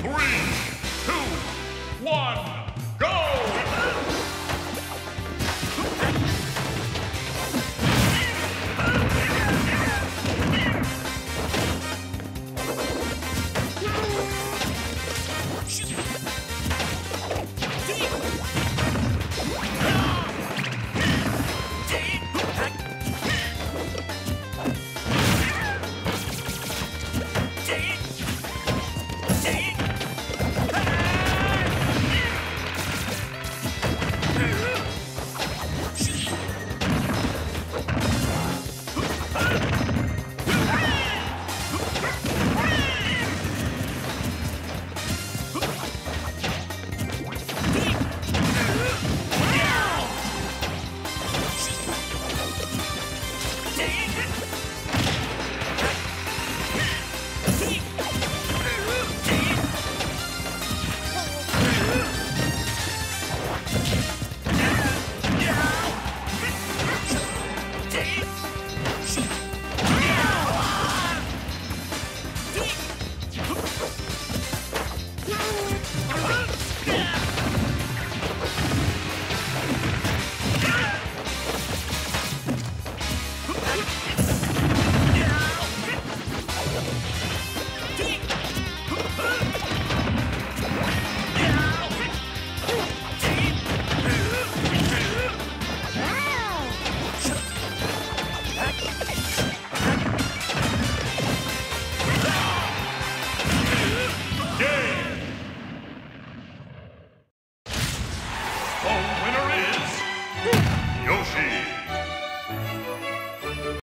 Three, two, one, Take The winner is Yoshi.